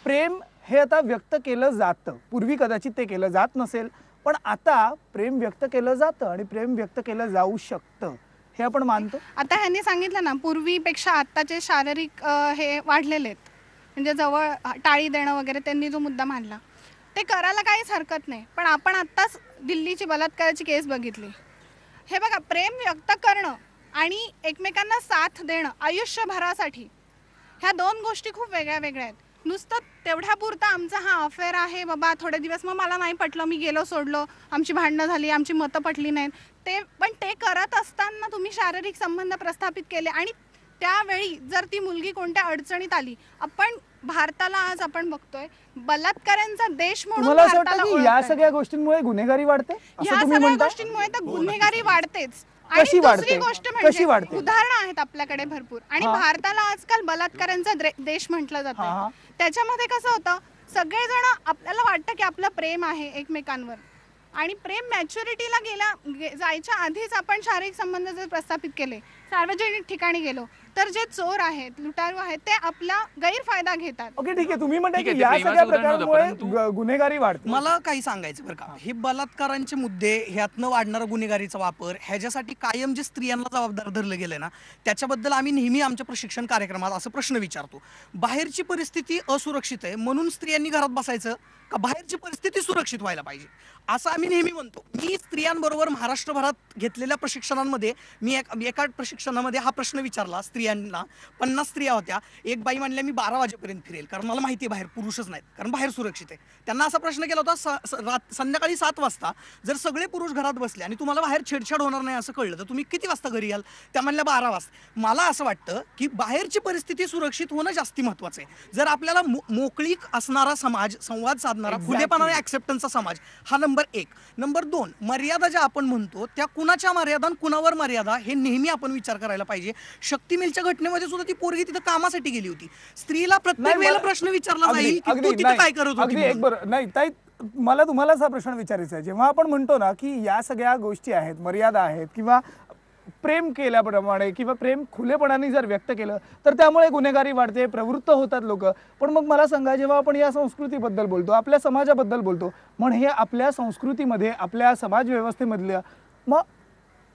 प्रेम हे आता व्यक्त केलं जातं. पूर्वी कदाचित ते केलं जात नसेल पण आता प्रेम व्यक्त केलं जातं आणि प्रेम व्यक्त केलं जाऊ शकतं. हे आपण मानतो? आता ह्यांनी सांगितलं ना पूर्वीपेक्षा आत्ताचे शारीरिक अ, हे वाढलेले आहेत. म्हणजे जवळ टाळी देणं वगैरे त्यांनी जो मुद्दा मांडला ते करायला काहीच हरकत नाही. पण आपण आत्ताच दिल्लीची बलात्काराची केस बघितली. हे बघा प्रेम व्यक्त करणं आणि एकमेकांना साथ देणं आयुष्यभरासाठी. ह्या दोन गोष्टी खूप वेगळ्या वेगळ्या आहेत. नुसतं तेवढ्यापुरता आमचा हा अफेअर आहे बाबा थोडे दिवस मग मला नाही पटलं मी गेलो सोडलो आमची भांडणं झाली आमची मतं पटली नाहीत. ते पण ते करत असताना तुम्ही शारीरिक संबंध प्रस्थापित केले आणि त्यावेळी जर ती मुलगी कोणत्या अडचणीत आली आपण भारताला आज आपण बघतोय बलात्कारांचा देश म्हणून तुम्हाला असं भारताला वाटतं की या. सगळ्या गोष्टींमुळे गुन्हेगारी वाढते? तुम्ही सगळ्या गोष्टींमुळे तर गुन्हेगारी वाढतेच. कशी वाढते? गोष्ट कशी म्हणजे वाढते? उदाहरणं आहेत आपल्याकडे भरपूर आणि. भारताला आजकाल बलात्कारांचा देश म्हटलं. जातं त्याच्यामध्ये कसं होतं सगळेजण आपल्याला वाटतं की आपलं प्रेम आहे एकमेकांवर आणि प्रेम मॅच्युरिटीला गेला जायच्या आधीच आपण शारीरिक संबंध जर प्रस्थापित केले सार्वजनिक ठिकाणी गेलो तर जे चोर आहेत लुटारू आहेत ते आपला गैरफायदा घेतात. ओके ठीक आहे. तुम्ही म्हणताय ठीक की आहे, ते या सगळ्या प्रेमाचं उदाहरण होतं, प्रकारांमुळे परंतु- ग- गुन्हेगारी वाढते. मला काही सांगायचं बरं का. हे बलात्कारांचे मुद्दे ह्यातनं वाढणारा गुन्हेगारीचा वापर ह्याच्यासाठी कायम जे स्त्रियांना जबाबदार धरलं गेलं ना त्याच्याबद्दल आम्ही नेहमी आमच्या प्रशिक्षण कार्यक्रमात असं प्रश्न विचारतो. बाहेरची परिस्थिती असुरक्षित आहे म्हणून स्त्रियांनी घरात बसायचं. का बाहेरची परिस्थिती सुरक्षित व्हायला पाहिजे. असं आम्ही नेहमी म्हणतो. मी स्त्रियांबरोबर महाराष्ट्रभरात घेतलेल्या प्रशिक्षणांमध्ये मी एक एका प्रशिक्षणामध्ये हा प्रश्न विचारला स्त्रियांना. पन्नास स्त्रिया होत्या. एक बाई म्हणल्या मी बारा वाजेपर्यंत फिरेल. कारण मला माहिती आहे बाहेर पुरुषच नाहीत. कारण बाहेर सुरक्षित आहे. त्यांना असा प्रश्न केला होता स- रात- संध्याकाळी सात वाजता. जर सगळे पुरुष घरात बसले आणि तुम्हाला बाहेर छेडछाड होणार नाही असं कळलं तर तुम्ही किती वाजता घरी याल? त्या म्हणल्या बारा वाजता. मला असं वाटतं की बाहेरची परिस्थिती सुरक्षित होणं जास्ती महत्वाचं आहे. जर आपल्याला मोकळीक असणारा समाज संवाद साधणारा Exactly. खुलेपणा आणि ऍक्सेप्टन्सचा समाज. हा नंबर एक. नंबर दोन मर्यादा ज्या आपण म्हणतो त्या कुणाच्या मर्यादा कुणावर मर्यादा हे नेहमी आपण विचार करायला पाहिजे. शक्ती मिलच्या घटनेमध्ये सुद्धा ती पोरगी तिथं कामासाठी गेली होती. स्त्रीला प्रत्येक वेळेला प्रश्न विचारला जाईल की तू तिथं काय करत होती नाही ताई मला तुम्हालाच हा प्रश्न विचारायचा आहे. जेव्हा आपण म्हणतो ना की या सगळ्या गोष्टी आहेत मर्यादा आहेत किंवा प्रेम केल्याप्रमाणे किंवा प्रेम खुलेपणाने जर व्यक्त केलं तर त्यामुळे गुन्हेगारी वाढते प्रवृत्त होतात लोक. पण मग मला सांगा जेव्हा आपण या संस्कृतीबद्दल बोलतो आपल्या समाजाबद्दल बोलतो मग हे आपल्या संस्कृतीमध्ये आपल्या समाजव्यवस्थेमधल्या मग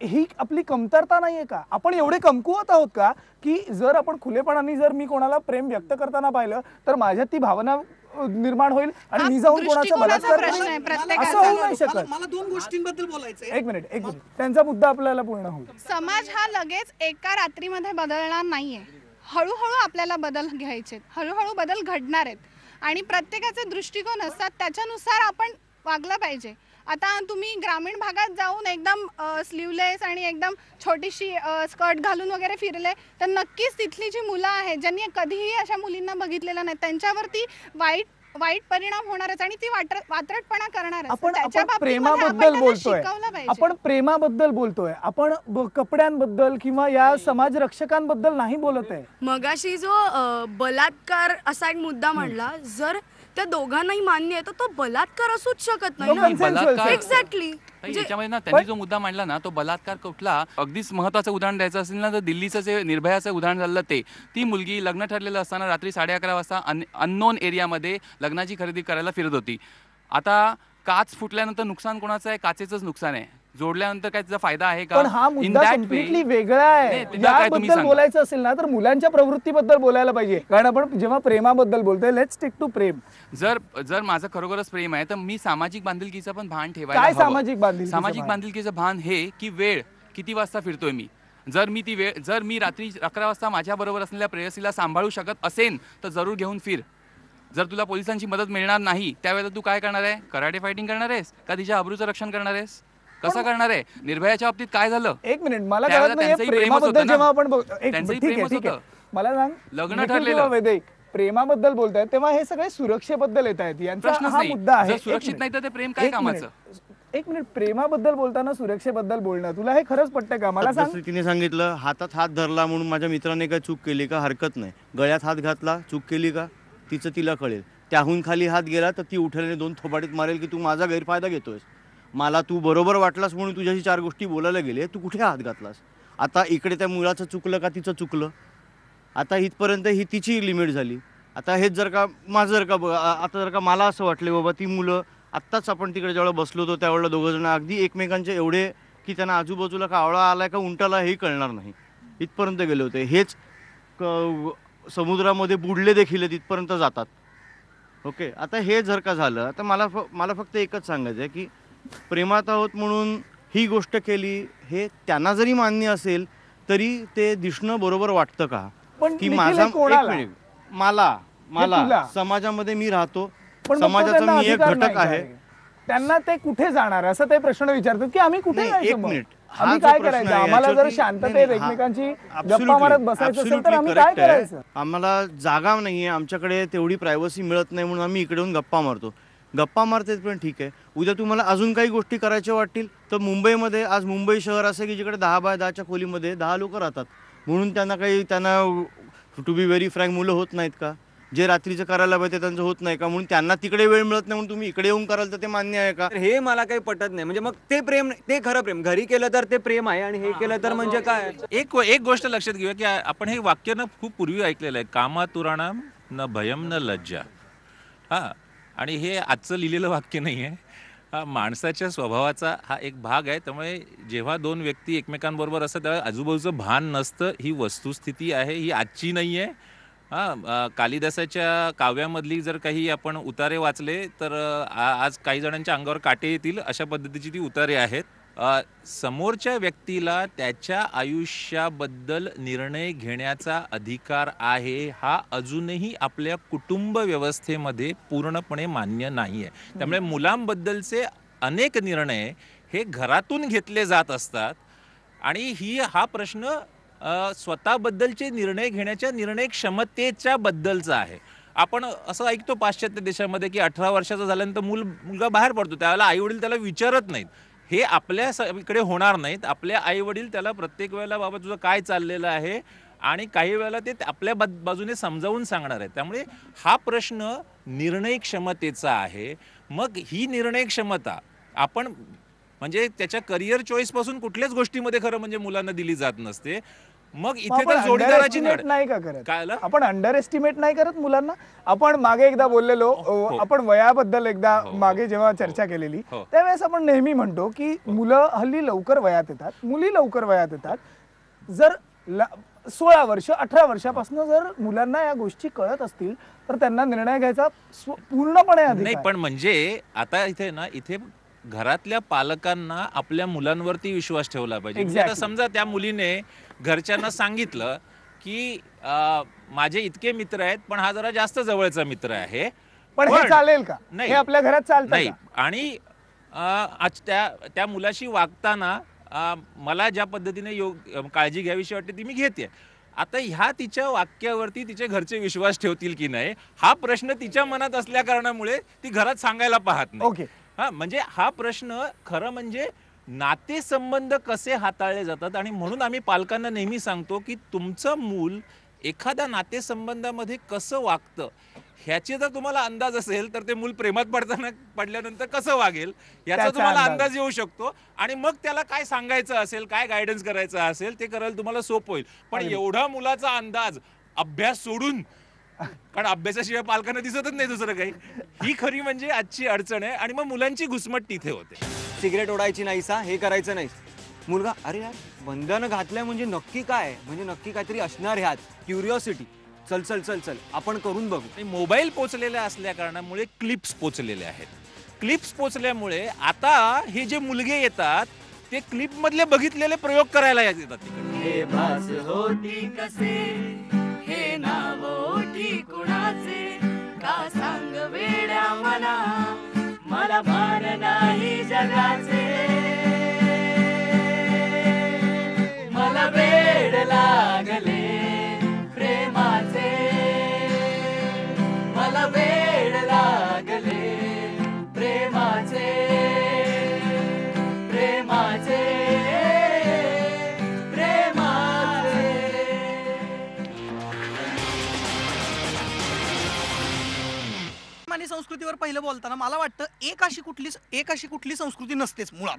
ही आपली कमतरता नाही आहे का? आपण एवढे कमकुवत आहोत का की जर आपण खुलेपणाने जर मी कोणाला प्रेम व्यक्त करताना पाहिलं तर माझ्यात ती भावना निर्माण होईल आणि मी जाऊन कोणाचा बलात्कार. असं होऊ नाही मला शकत. मला दोन गोष्टींबद्दल बोलायचं एक मिनिट एक मिनिट. त्यांचा मुद्दा आपल्याला पूर्ण होईल. समाज हा लगेच एका रात्रीमध्ये बदलणार नाहीये. हळूहळू आपल्याला बदल घ्यायचे हळूहळू बदल घडणार आहेत. आणि प्रत्येकाचे दृष्टिकोन असतात त्याच्यानुसार आपण वागलं पाहिजे. आता तुम्ही ग्रामीण भागात जाऊन एकदम स्लीवलेस आणि एकदम छोटीशी स्कर्ट घालून वगैरे फिरले तर नक्कीच तिथली जी मुलं आहेत ज्यांनी कधीही अशा मुलींना बघितलेलं नाही त्यांच्यावरती वाईट वाईट परिणाम होणारच आणि ती वात्रटपणा करणारच. आपण प्रेमाबद्दल बोलतोय. शिकवलं पाहिजे. आपण प्रेमाबद्दल बोलतोय. आपण कपड्यांबद्दल किंवा या समाज रक्षकांबद्दल नाही बोलत आहे. मगाशी जो बलात्कार असा एक मुद्दा मांडला जर त्या दोघांनाही मान्य आहे तर तो बलात्कार असूच शकत नाही ना. बलात्कार-. एक्झॅक्टली ताई, याच्यामध्ये ना त्यांनी जो मुद्दा मांडला ना तो बलात्कार कुठला? अगदीच महत्वाचं उदाहरण द्यायचं असेल ना तर दिल्लीचं जे निर्भयाचं उदाहरण झालं ते. ती मुलगी लग्न ठरलेलं असताना रात्री साडे अकरा वाजता अन अननोन एरियामध्ये लग्नाची खरेदी करायला फिरत होती. आता काच फुटल्यानंतर नुकसान कोणाचं आहे? काचेचंच नुकसान आहे. जोडल्यानंतर काय त्याचा फायदा आहे का? पण हा मुद्दा कम्प्लिटली वेगळा आहे. याबद्दल. बोलायचं असेल ना तर मुलांच्या प्रवृत्तीबद्दल बोलायला पाहिजे. कारण आपण जेव्हा प्रेमाबद्दल बोलतोय लेट्स टिक टू प्रेम जर जर माझं खरोखरच प्रेम आहे तर मी सामाजिक बांधिलकीचं पण भान ठेवायला काय. सामाजिक बांधिलकीचं सामाजिक भान? बांधिलकीचं भान हे की वेळ किती वाजता फिरतोय मी? जर मी ती वेळ जर मी रात्री अकरा वाजता माझ्या बरोबर असलेल्या प्रेयसीला सांभाळू शकत असेन तर जरूर घेऊन फिर. जर तुला पोलिसांची मदत मिळणार नाही त्यावेळेला तू काय करणार आहे? कराटे फायटिंग करणार आहेस? का तिच्या अब्रूचं रक्षण करणार आहेस? कसं करणार आहे निर्भयाच्या बाबतीत काय झालं एक मिनिट मला प्रेमाबद्दल. जेव्हा आपण ठीक आहे. मला सांग लग्न ठरलेलं. प्रेमाबद्दल बोलतायत तेव्हा हे सगळे सुरक्षेबद्दल येत आहेत यांचा हा. मुद्दा आहे सुरक्षित. नाही तर ते प्रेम काय एक मिनिट. कामाचं? एक मिनिट प्रेमाबद्दल बोलताना सुरक्षेबद्दल बोलणं तुला हे खरंच पटतं का मला सांग तिने सांगितलं हातात हात धरला म्हणून माझ्या मित्राने काय चूक केली का हरकत नाही गळ्यात हात घातला चूक केली का तिचं तिला कळेल त्याहून खाली हात गेला तर ती उठल्याने दोन थोबाडीत मारेल की तू माझा गैरफायदा घेतोयस मला तू बरोबर वाटलास म्हणून तुझ्याशी चार गोष्टी बोलायला गेले तू कुठे हात घातलास? आता इकडे त्या मुलाचं चुकलं का तिचं चुकलं? आता इथपर्यंत ही तिची लिमिट झाली. आता हेच जर का माझं जर का ब- आता जर का मला असं वाटलं बाबा ती मुलं आत्ताच आपण तिकडे जेव्हा बसलो होतो त्यावेळेला दोघंजण अगदी एकमेकांचे एवढे की त्यांना आजूबाजूला कावळा आला आहे का उंटाला हेही कळणार नाही. इथपर्यंत गेले होते. हेच क- समुद्रामध्ये बुडले देखील आहेत, इथपर्यंत जातात. ओके? आता हे जर का झालं तर मला फ मला फक्त एकच सांगायचं आहे की प्रेमात आहोत म्हणून ही गोष्ट केली हे त्यांना जरी मान्य असेल तरी ते दिसणं बरोबर वाटतं का पण की माझा कोणाला? एक मिनिट मला? मला समाजामध्ये मी राहतो समाजाचा मी एक घटक आहे? त्यांना ते कुठे जाणार असं ते प्रश्न विचारतात की आम्ही कुठे एक? मिनिट. आम्ही काय करायचं आम्हाला जर शांततेत एकमेकांची गप्पा मारत बसायचं असेल तर आम्ही काय. करायचं आम्हाला जागा नाहीये आमच्याकडे तेवढी प्रायव्हसी मिळत नाही म्हणून आम्ही इकडे येऊन गप्पा मारतो गप्पा मारते पण ठीक आहे. उद्या तुम्हाला अजून काही गोष्टी करायच्या वाटतील तर मुंबईमध्ये आज मुंबई शहर असं की जिकडे दहा बाय दहाच्या खोलीमध्ये दहा लोक राहतात. म्हणून त्यांना काही त्यांना टू बी व्हेरी फ्रँक मुलं होत नाहीत का? जे रात्रीचं करायला पाहिजे त्यांचं होत नाही का? म्हणून त्यांना तिकडे वेळ मिळत नाही म्हणून तुम्ही इकडे येऊन कराल तर ते मान्य आहे का? तर हे मला काही पटत नाही. म्हणजे मग ते प्रेम ते खरं प्रेम. घरी केलं तर ते प्रेम आहे आणि हे केलं तर म्हणजे काय? एक एक गोष्ट लक्षात घेऊया की आपण हे वाक्य ना खूप पूर्वी ऐकलेलं आहे. कामातुराणाम न भयम न लज्जा. हा. आणि हे आजचं लिहिलेलं वाक्य नाही आहे हा माणसाच्या स्वभावाचा हा एक भाग आहे. त्यामुळे जेव्हा दोन व्यक्ती एकमेकांबरोबर असतात तेव्हा आजूबाजूचं भान नसतं. ही वस्तुस्थिती आहे. ही आजची नाही आहे हां कालिदासाच्या काव्यामधली जर काही आपण उतारे वाचले तर आ- आज काही जणांच्या अंगावर काटे येतील अशा पद्धतीची ती उतारे आहेत. समोरच्या व्यक्तीला त्याच्या आयुष्याबद्दल निर्णय घेण्याचा अधिकार आहे हा अजूनही आपल्या कुटुंब व्यवस्थेमध्ये पूर्णपणे मान्य नाही आहे त्यामुळे मुलांबद्दलचे अनेक निर्णय हे घरातून घेतले जात असतात आणि ही हा प्रश्न स्वतःबद्दलचे निर्णय घेण्याच्या निर्णय क्षमतेच्या बद्दलचा आहे. आपण असं ऐकतो पाश्चात्य देशामध्ये की अठरा वर्षाचं झाल्यानंतर मूल मुलगा बाहेर पडतो त्यावेळेला आई वडील त्याला विचारत नाहीत. हे आपल्या सगळीकडे इकडे होणार नाहीत. आपल्या आई वडील त्याला प्रत्येक वेळेला बाबा तुझं काय चाललेलं आहे आणि काही वेळेला ते आपल्या बाजूने समजावून सांगणार आहे त्यामुळे हा प्रश्न निर्णय क्षमतेचा आहे. मग ही निर्णय क्षमता आपण म्हणजे त्याच्या करिअर चॉईसपासून कुठल्याच गोष्टीमध्ये खरं म्हणजे मुलांना दिली जात नसते. मग इथे तर जोडीदाराची निवड नाही का करत काय? आपण अंडर एस्टिमेट नाही करत मुलांना आपण मागे एकदा बोललेलो हो. अ, आपण वयाबद्दल एकदा हो, मागे जेव्हा चर्चा केलेली हो. त्यावेळेस आपण नेहमी म्हणतो की मुलं हल्ली लवकर वयात येतात मुली लवकर वयात येतात जर सोळा वर्ष अठरा वर्षापासून जर मुलांना या गोष्टी कळत असतील तर त्यांना निर्णय घ्यायचा पूर्णपणे नाही. पण म्हणजे आता इथे ना इथे घरातल्या पालकांना आपल्या मुलांवरती विश्वास ठेवला पाहिजे म्हणजे Exactly. समजा त्या मुलीने घरच्यांना सांगितलं की माझे इतके मित्र आहेत पण हा जरा जास्त जवळचा मित्र आहे. पण हे चालेल का? नाही. आपल्या घरात चालतं नाही? आणि त्या त्या मुलाशी वागताना मला ज्या पद्धतीने योग काळजी घ्यावीशी वाटते ती मी घेते. आता ह्या तिच्या वाक्यावरती तिचे घरचे विश्वास ठेवतील की नाही हा प्रश्न तिच्या मनात असल्या कारणामुळे ती घरात सांगायला पाहत नाही. ओके. हा म्हणजे हा प्रश्न खरं म्हणजे नातेसंबंध कसे हाताळले जातात आणि म्हणून आम्ही पालकांना नेहमी सांगतो की तुमचं मूल एखाद्या नातेसंबंधामध्ये कसं वागतं ह्याची जर तुम्हाला अंदाज असेल तर ते मूल प्रेमात पडताना पडल्यानंतर कसं वागेल याचा तुम्हाला अंदाज. येऊ शकतो आणि मग त्याला काय सांगायचं असेल काय गायडन्स करायचं असेल ते करायला तुम्हाला सोपं होईल पण. एवढा मुलाचा अंदाज अभ्यास सोडून कारण अभ्यासाशिवाय पालकांना दिसतच नाही दुसरं काही ही खरी म्हणजे आजची अडचण आहे आणि मग मुलांची घुसमट तिथे होते सिगरेट ओढायची नाही सा हे करायचं नाही मुलगा अरे यार बंधन घातलंय म्हणजे नक्की काय? म्हणजे नक्की काहीतरी असणार ह्यात क्युरिओसिटी. चल चल चल चल आपण करून बघू. मोबाईल पोचलेल्या असल्या कारणामुळे क्लिप्स पोचलेले आहेत. क्लिप्स पोचल्यामुळे आता हे जे मुलगे येतात ते क्लिप मधले बघितलेले प्रयोग करायला येतात तिकडे. मला भान नाही जगाचे. मला वेड लागले प्रेमाचे. मला वेड संस्कृतीवर पहिलं बोलताना मला वाटतं एक अशी कुठली एक अशी कुठली संस्कृती नसतेच मुळात.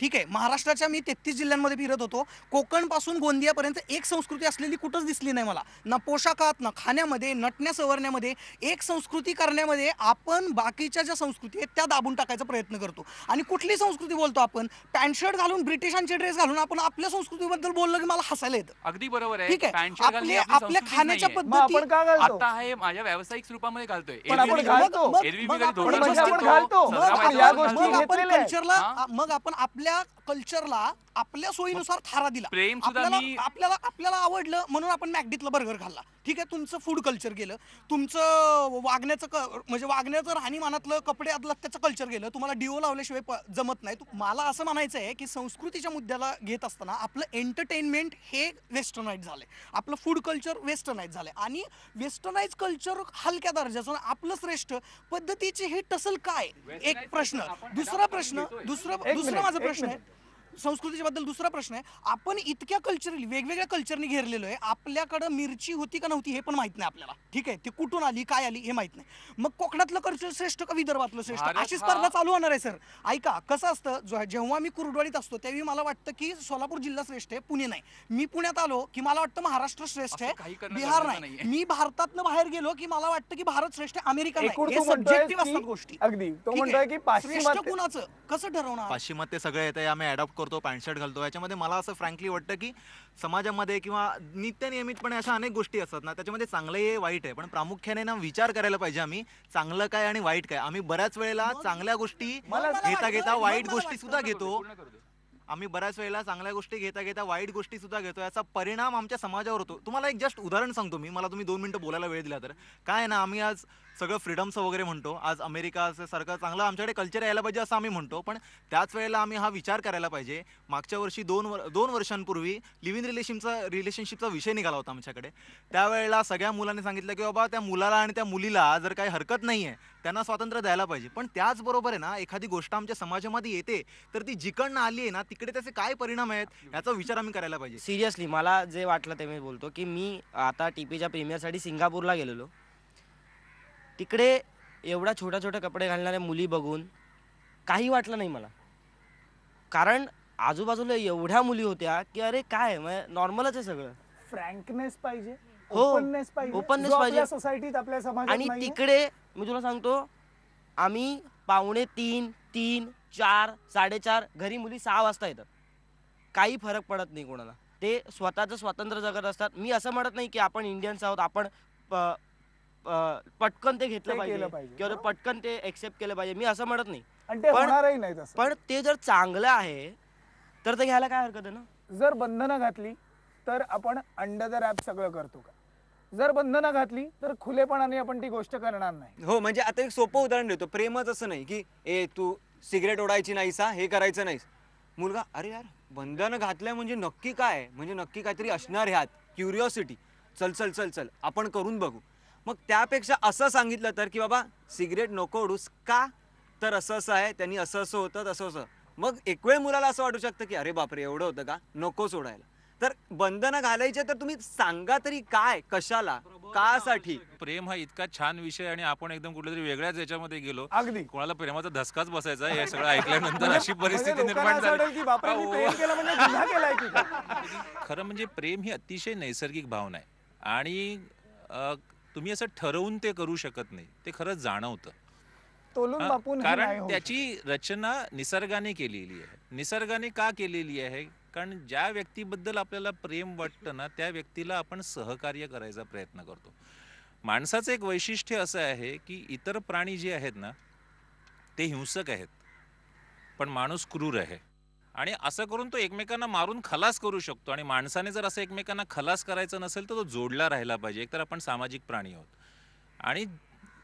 ठीक आहे महाराष्ट्राच्या मी तेहतीस जिल्ह्यांमध्ये फिरत होतो. कोकणपासून गोंदियापर्यंत एक संस्कृती असलेली कुठंच दिसली नाही मला. ना पोशाखात ना खाण्यामध्ये नटण्या सवरण्यामध्ये एक संस्कृती करण्यामध्ये आपण बाकीच्या ज्या संस्कृती आहेत त्या दाबून टाकायचा प्रयत्न करतो. आणि कुठली संस्कृती बोलतो आपण? पॅन्ट शर्ट घालून ब्रिटिशांचे ड्रेस घालून आपण आपल्या संस्कृतीबद्दल बोललं की मला हसायला येतं. अगदी बरोबर आहे. ठीक आहे. आपल्या खाण्याच्या घालतो? आता आहे माझ्या व्यावसायिक स्वरूपामध्ये घालतोय. मग- आपण-. कल्चरला हा? मग आपण आपल्या कल्चरला आपल्या सोयीनुसार थारा दिला. प्रेम सुद्धा आपल्याला मी- आपल्याला आपल्याला आवडलं म्हणून आपण मॅगडीतलं बर्गर खाल्ला. ठीक आहे तुमचं फूड कल्चर गेलं. तुमचं वागण्याचं क- म्हणजे वागण्याचं राहणीमानातलं कपडे आदलं त्याचं कल्चर गेलं. तुम्हाला डिओ लावल्याशिवाय प- जमत नाही. तू- मला असं म्हणायचं आहे की संस्कृतीच्या मुद्द्याला घेत असताना आपलं एंटरटेनमेंट हे वेस्टर्नाइज झालंय. आपलं फूड कल्चर वेस्टर्नाइज झालंय. आणि वेस्टर्नाइज कल्चर हलक्या दर्जाचं आणि आपलं श्रेष्ठ पद्धतीची ही टसल काय? एक प्रश्न. दुसरा प्रश्न दुसरा एक दुसरा मिनिट, माझा एक प्रश्न आहे मिनिट. संस्कृतीच्या बद्दल दुसरा प्रश्न आहे. आपण इतक्या कल्चरली वेगवेगळ्या कल्चरनी घेरलेलो आहे. आपल्याकडं मिरची होती का नव्हती हे पण माहीत नाही आपल्याला. ठीक आहे? ती कुठून आली काय आली हे माहीत नाही. मग कोकणातलं कल्चर श्रेष्ठ का विदर्भातलं श्रेष्ठ? अशी स्पर्धा चालू होणार आहे सर. ऐका कसं असतं जो- जेव्हा मी कुर्डवाडीत असतो त्यावेळी मला वाटतं की सोलापूर जिल्हा श्रेष्ठ आहे पुणे नाही. मी पुण्यात आलो की मला वाटतं महाराष्ट्र श्रेष्ठ आहे बिहार नाही. मी भारतातनं बाहेर गेलो की मला वाटतं की भारत श्रेष्ठ आहे अमेरिका हे सब्जेक्टिव्ह असतात गोष्टी. अगदी. तो ठीक म्हणतोय आहे? की श्रेष्ठ कुणाचं? कसं ठरवणार? पाश्चिमात्य सगळे येते आम्ही अडॉप्ट करतो पॅन्ट शर्ट घालतो. याच्यामध्ये मला असं फ्रँकली वाटतं की समाजामध्ये किंवा नित्यनियमितपणे अशा अनेक गोष्टी असतात ना त्याच्यामध्ये चांगलं आहे वाईट आहे. पण प्रामुख्याने ना विचार करायला पाहिजे आम्ही चांगलं काय आणि वाईट काय. आम्ही बऱ्याच वेळेला चांगल्या गोष्टी घेता घेता वाईट गोष्टी सुद्धा घेतो. आम्ही बऱ्याच वेळेला चांगल्या गोष्टी घेता घेता वाईट गोष्टी सुद्धा घेतो. याचा परिणाम आमच्या समाजावर होतो. तुम्हाला एक जस्ट उदाहरण सांगतो मी. मला तुम्ही दोन मिनिटं बोलायला वेळ दिला तर. काय ना आम्ही आज सगळं फ्रीडमचं वगैरे म्हणतो. आज अमेरिका असं सारखं चांगलं आमच्याकडे कल्चर यायला पाहिजे असं आम्ही म्हणतो. पण त्याच वेळेला आम्ही हा विचार करायला पाहिजे. मागच्या वर्षी दोन वर दोन वर्षांपूर्वी लिव्ह इन रिलेशनचा रिलेशनशिपचा विषय निघाला होता आमच्याकडे. त्यावेळेला सगळ्या मुलांनी सांगितलं की बाबा त्या मुलाला आणि त्या मुलीला जर काही हरकत नाही आहे त्यांना स्वातंत्र्य द्यायला पाहिजे. पण त्याचबरोबर आहे ना एखादी गोष्ट आमच्या समाजामध्ये येते तर ती जिकडनं आली आहे ना तिकडे त्याचे काय परिणाम आहेत याचा विचार आम्ही करायला पाहिजे. सिरियसली मला जे वाटलं ते मी बोलतो की मी आता टी पीच्या प्रीमियरसाठी सिंगापूरला गेलेलो. तिकडे एवढ्या छोट्या छोट्या कपडे घालणाऱ्या मुली बघून काही वाटलं नाही मला. कारण आजूबाजूला एवढ्या मुली होत्या की अरे काय नॉर्मलच आहे सगळं. फ्रँकनेस पाहिजे हो, ओपननेस पाहिजे. सोसायटीत आपल्या समाजात आणि. तिकडे मी तुला सांगतो आम्ही पावणे तीन तीन चार साडेचार घरी मुली सहा वाजता येतात. काही फरक पडत नाही कोणाला. ते स्वतःचं स्वातंत्र्य जगत असतात. मी असं म्हणत नाही की आपण इंडियन्स आहोत आपण पटकन ते घेतलं ते पाहिजे केलं पाहिजे. किंवा पटकन ते एक्सेप्ट केलं पाहिजे. मी असं म्हणत नाही. आणि ते पण- होणारही नाही तसं. पण ते जर चांगलं आहे तर ते घ्यायला काय हरकत आहे ना? जर बंधनं घातली तर आपण अंडर द रॅप सगळं करतो का? जर बंधनं घातली तर खुलेपणाने आपण ती गोष्ट करणार नाही. हो म्हणजे आता एक सोपं उदाहरण देतो. प्रेमच असं नाही की ए तू सिगरेट ओढायची नाहीस हा? हे करायचं नाहीस. मुलगा अरे यार बंधनं घातलंय म्हणजे नक्की काय? आहे? म्हणजे नक्की काहीतरी असणार ह्यात. क्युरिओसिटी. चल चल चल चल. आपण करून बघू. मग त्यापेक्षा असं सांगितलं तर की बाबा सिगरेट नको ओढूस का? तर असं असं आहे त्यांनी असं असं होतं तसं असं. मग एक वेळ मुलाला असं वाटू शकतं की अरे बापरे एवढं होतं का? नको सोडायला तर बंधनं घालायचे तर तुम्ही सांगा तरी काय कशाला कासाठी? प्रेम हा इतका छान विषय आणि आपण एकदम कुठल्या तरी वेगळ्याच याच्यामध्ये गेलो. अगदी. कोणाला प्रेमाचा धसकाच बसायचा हे सगळं <laughs> ऐकल्यानंतर म्हणजे- अशी परिस्थिती म्हणजे लोकांना निर्माण झाली. प्रेम केलं म्हणजे गुन्हा केलाय की काय? <laughs> खरं म्हणजे प्रेम ही अतिशय नैसर्गिक भावना आहे. आणि तुम्ही असं ठरवून ते करू शकत नाही. ते खरंच जाणवतं. कारण त्याची रचना निसर्गाने केलेली आहे. निसर्गाने का केलेली आहे? कारण ज्या व्यक्तीबद्दल आपल्याला प्रेम वाटतं ना त्या व्यक्तीला आपण सहकार्य करायचा प्रयत्न करतो. माणसाचं एक वैशिष्ट्य असं आहे की इतर प्राणी जे आहेत ना ते हिंसक आहेत. पण माणूस क्रूर आहे. आणि असं करून तो एकमेकांना मारून खलास करू शकतो. आणि माणसाने जर असं एकमेकांना खलास करायचं नसेल तर तो जोडला राहिला पाहिजे. एकतर आपण सामाजिक प्राणी आहोत. आणि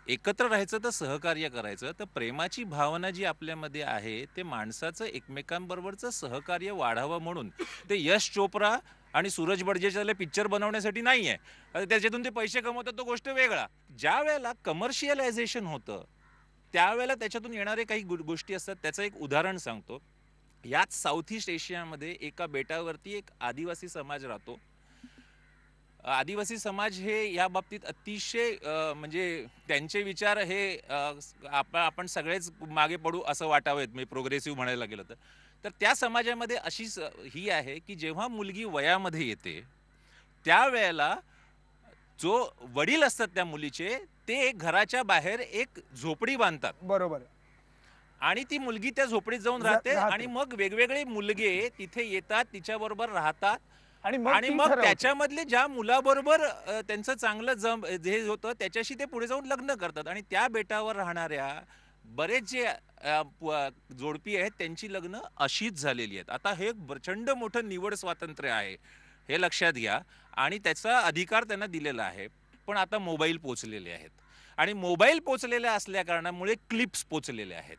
एकत्र राहायचं तर सहकार्य करायचं. तर प्रेमाची भावना जी आपल्यामध्ये आहे ते माणसाचं एकमेकांबरोबरचं सहकार्य वाढावं म्हणून. ते यश चोप्रा आणि सूरज बडजेच्याले पिक्चर बनवण्यासाठी नाही आहे त्याच्यातून ते पैसे कमवतात तो गोष्ट वेगळा. ज्या वेळेला कमर्शियलायझेशन होतं त्यावेळेला त्याच्यातून येणारे काही गोष्टी असतात त्याचं एक उदाहरण सांगतो. याच साऊथ ईस्ट एशियामध्ये एका बेटावरती एक आदिवासी समाज राहतो. आदिवासी समाज हे या बाबतीत अतिशय म्हणजे त्यांचे विचार हे आपण सगळेच मागे पडू असं वाटावेत म्हणजे प्रोग्रेसिव्ह म्हणायला गेलं तर. तर त्या समाजामध्ये अशी ही आहे की जेव्हा मुलगी वयामध्ये येते त्यावेळेला जो वडील असतात त्या मुलीचे ते घराच्या बाहेर एक झोपडी बांधतात. बरोबर. आणि ती मुलगी त्या झोपडीत जाऊन राहते. आणि मग वेगवेगळे मुलगे तिथे येतात तिच्याबरोबर राहतात. आणि मग. त्याच्यामधले ज्या मुलाबरोबर त्यांचं चांगलं जम जे होतं त्याच्याशी ते पुढे जाऊन लग्न करतात. आणि त्या बेटावर राहणाऱ्या बरेच जे जोडपी आहेत त्यांची लग्न अशीच झालेली आहेत. आता हे एक प्रचंड मोठं निवड स्वातंत्र्य आहे हे लक्षात घ्या. आणि त्याचा अधिकार त्यांना दिलेला आहे. पण आता मोबाईल पोचलेले आहेत. आणि मोबाईल पोचलेल्या असल्या कारणामुळे क्लिप्स पोचलेले आहेत.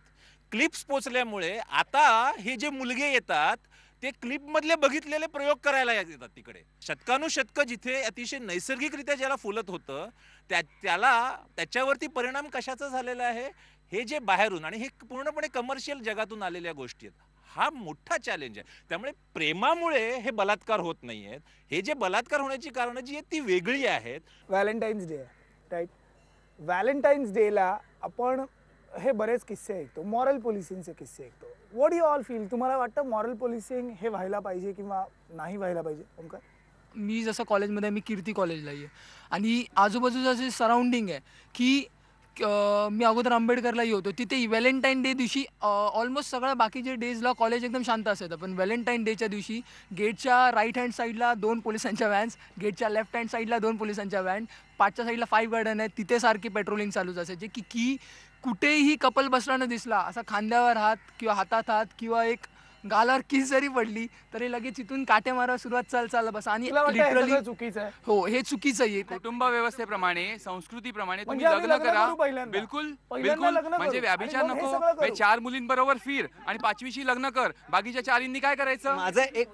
क्लिप्स पोचल्यामुळे आता हे जे मुलगे येतात ते क्लिपमधले बघितलेले प्रयोग करायला येतात तिकडे. शतकानुशतकं जिथे अतिशय नैसर्गिकरित्या ज्याला फुलत होतं त्या त्याला त्याच्यावरती परिणाम कशाचा झालेला आहे हे जे बाहेरून आणि हे पूर्णपणे कमर्शियल जगातून आलेल्या गोष्टी आहेत हा मोठा चॅलेंज आहे. त्यामुळे प्रेमामुळे हे बलात्कार होत नाही आहेत हे जे बलात्कार होण्याची कारणं जी आहेत ती वेगळी आहेत. व्हॅलेंटाईन्स डे आहे राईट व्हॅलेंटाईन्स डेला आपण हे बरेच किस्से ऐकतो. मॉरल पोलिसिंगचे किस्से ऐकतो. वॉट यू ऑल फील तुम्हाला वाटतं मॉरल पोलिसिंग हे व्हायला पाहिजे किंवा नाही व्हायला पाहिजे ओमकार? मी जसं कॉलेजमध्ये आहे, मी कीर्ती कॉलेजला आहे. आणि आजूबाजूचं जे सराउंडिंग आहे की मी अगोदर आंबेडकरलाही होतो. तिथे व्हॅलेंटाईन डे दिवशी ऑलमोस्ट सगळ्या बाकीचे डेजला कॉलेज एकदम शांत असायचं. पण व्हॅलेंटाईन डेच्या दिवशी गेटच्या राईट हँड साईडला दोन पोलिसांच्या व्हॅन्स गेटच्या लेफ्ट हँड साईडला दोन पोलिसांच्या व्हॅन पाचच्या साईडला फाईव्ह गार्डन आहे तिथे सारखी पेट्रोलिंग चालूच असायचे की की कुठेही कपल बसला दिसला. असा खांद्यावर हात किंवा हातात हात किंवा एक गालावर किस जरी पडली तरी लगेच इथून काटे मारा सुरुवात चाल चाल बस. आणि हे लिटरली चुकीचं आहे? हो हे चुकीचं आहे. कुटुंब व्यवस्थेप्रमाणे संस्कृतीप्रमाणे तुम्ही म्हणजे आम्ही लग्न लग्न करा. बिलकुल पहिल्यांदा बिलकुल. लग्न म्हणजे करू. व्याभिचार आणि मग हे नको. सगळं करू. चार मुलींबरोबर फिर आणि पाचवीशी लग्न कर. बाकीच्या चारींनी काय करायचं? माझं एक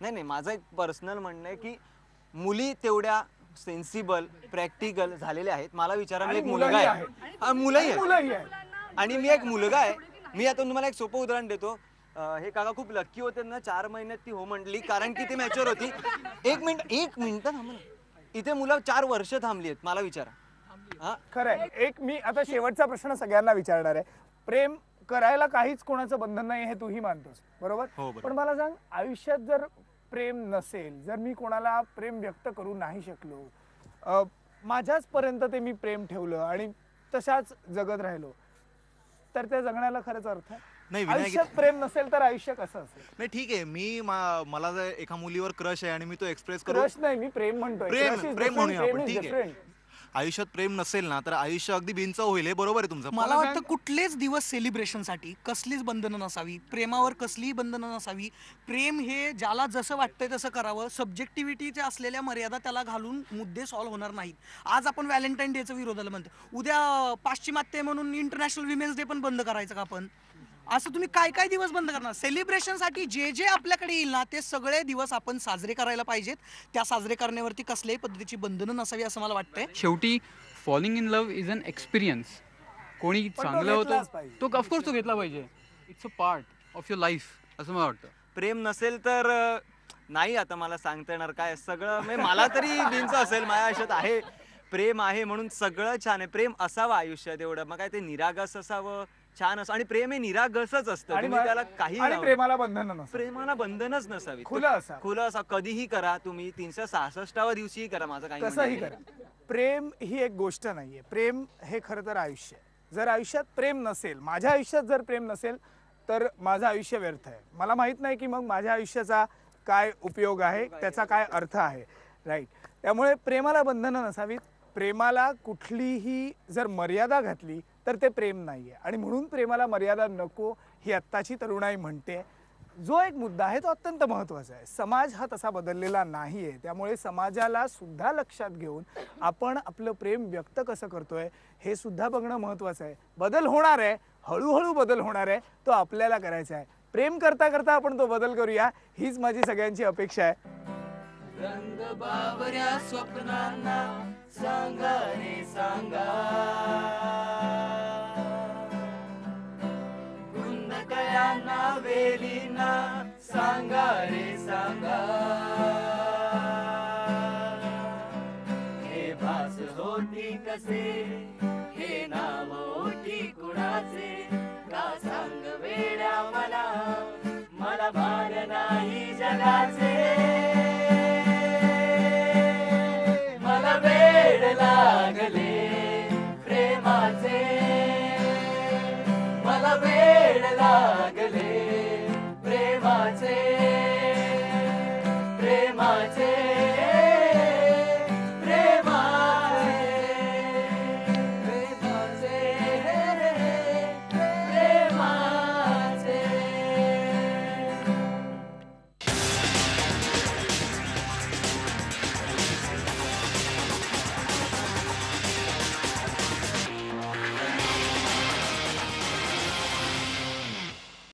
नाही नाही माझं एक पर्सनल म्हणणं आहे की मुली तेवढ्या सेन्सिबल प्रॅक्टिकल झालेल्या आहेत. मला विचारा मी एक मुलगा आहे. हा, मुलंही आहे. आणि मी एक मुलगा आहे. मी आता तुम्हाला एक सोपं उदाहरण देतो. अं, हे काका खूप लक्की होते ना चार महिन्यात ती हो म्हटली कारण की ती मॅच्युअर होती. एक मिनिट एक मिनिट थांबा ना. इथे मुलं चार वर्ष थांबली आहेत मला विचारा. हा? खरंय. एक मी आता शेवटचा प्रश्न सगळ्यांना विचारणार आहे. प्रेम करायला काहीच कोणाचं बंधन नाही हे तूही मानतोस बरोबर? हो, बरोबर. पण मला सांग आयुष्यात जर प्रेम नसेल जर मी कोणाला प्रेम व्यक्त करू नाही शकलो अ, माझ्याच पर्यंत ते मी प्रेम ठेवलं आणि तशाच जगत राहिलो तर त्या जगण्याला खरंच अर्थ आहे? नाही, आयुष्यात प्रेम नसेल तर आयुष्य कसं असेल? नाही ठीक आहे. मी मला जर एका मुलीवर क्रश आहे आणि मी तो एक्सप्रेस करू क्रश नाही मी प्रेम म्हणतोय. प्रेम प्रेम म्हणूया आपण ठीक आहे. आयुष्यात प्रेम नसेल ना तर आयुष्य अगदी बिनचं होईल हे बरोबर आहे तुमचं. मला वाटतं कुठलेच दिवस सेलिब्रेशनसाठी कसलीच बंधनं नसावी प्रेमावर कसलीही बंधनं नसावी प्रेम हे ज्याला जसं वाटतंय तसं करावं सब्जेक्टिव्हिटीच्या असलेल्या मर्यादा त्याला घालून मुद्दे सॉल्व्ह होणार नाहीत. आज आपण व्हॅलेंटाईन डेचं विरोधाला म्हणतो उद्या पाश्चिमात्य म्हणून इंटरनॅशनल विमेन्स डे पण बंद करायचं का आपण? असं तुम्ही काय काय दिवस बंद करणार? सेलिब्रेशनसाठी जे जे आपल्याकडे येईल ना ते सगळे दिवस आपण साजरे करायला पाहिजेत. त्या साजरे करण्यावरती कसल्याही पद्धतीची बंधनं नसावी असं मला वाटतंय. शेवटी falling in love is an experience कोणी चांगलं होतं. तो ऑफकोर्स तो घेतला पाहिजे. It's a part of your life असं मला वाटतं. प्रेम नसेल तर नाही आता मला सांगता येणार काय. सगळं म्हणजे मला तरी बिनचं असेल माझ्या आयुष्यात आहे. प्रेम आहे म्हणून सगळं छान आहे. प्रेम असावं आयुष्यात एवढं. मग काय ते निरागस असावं? छान असं. आणि प्रेम हे निरागसच असतं. आणि तुम्ही त्याला काही आणि लावू- प्रेमाला बंधनं नसतात प्रेमाला बंधनच नसावी. खुलं असावं. खुलं असा कधीही करा. तुम्ही तीनशे सहासष्टाव्या दिवशीही करा माझं काही म्हणणं कसंही नाही. करा प्रेम ही एक गोष्ट नाहीये. प्रेम हे खरं तर आयुष्य आहे. जर आयुष्यात प्रेम नसेल माझ्या आयुष्यात जर प्रेम नसेल तर माझं आयुष्य व्यर्थ आहे. मला माहीत नाही की मग माझ्या आयुष्याचा काय उपयोग आहे त्याचा काय अर्थ आहे. राईट त्यामुळे प्रेमाला बंधनं नसावीत. प्रेमाला कुठलीही जर मर्यादा घातली तर ते प्रेम नाही आहे आणि म्हणून प्रेमाला मर्यादा नको ही आत्ताची तरुणाई म्हणते. जो एक मुद्दा आहे तो अत्यंत महत्त्वाचा आहे. समाज हा तसा बदललेला नाही आहे त्यामुळे समाजाला सुद्धा लक्षात घेऊन आपण आपलं प्रेम व्यक्त कसं करतोय हे सुद्धा बघणं महत्त्वाचं आहे. बदल होणार आहे हळूहळू बदल होणार आहे तो आपल्याला करायचा आहे. प्रेम करता करता आपण तो बदल करूया हीच माझी सगळ्यांची अपेक्षा आहे. रंग बावऱ्या स्वप्नांना सांगा रे सांगा. सगळ्यांना वेलीना सांगा रे सांगा. हे भास होती कसे? हे नाव होती कुणाचे? का सांग वेड्या मला? मला भार नाही जगाचे. मला वेड लागले प्रेमाचे. मला वेड लागले प्रेमाचे प्रेमाचे.